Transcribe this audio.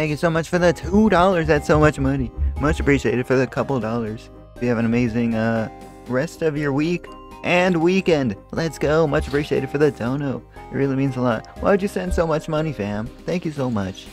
Thank you so much for the $2. That's so much money. Much appreciated for the couple dollars. You have an amazing uh, rest of your week and weekend. Let's go. Much appreciated for the dono. It really means a lot. Why'd you send so much money, fam? Thank you so much.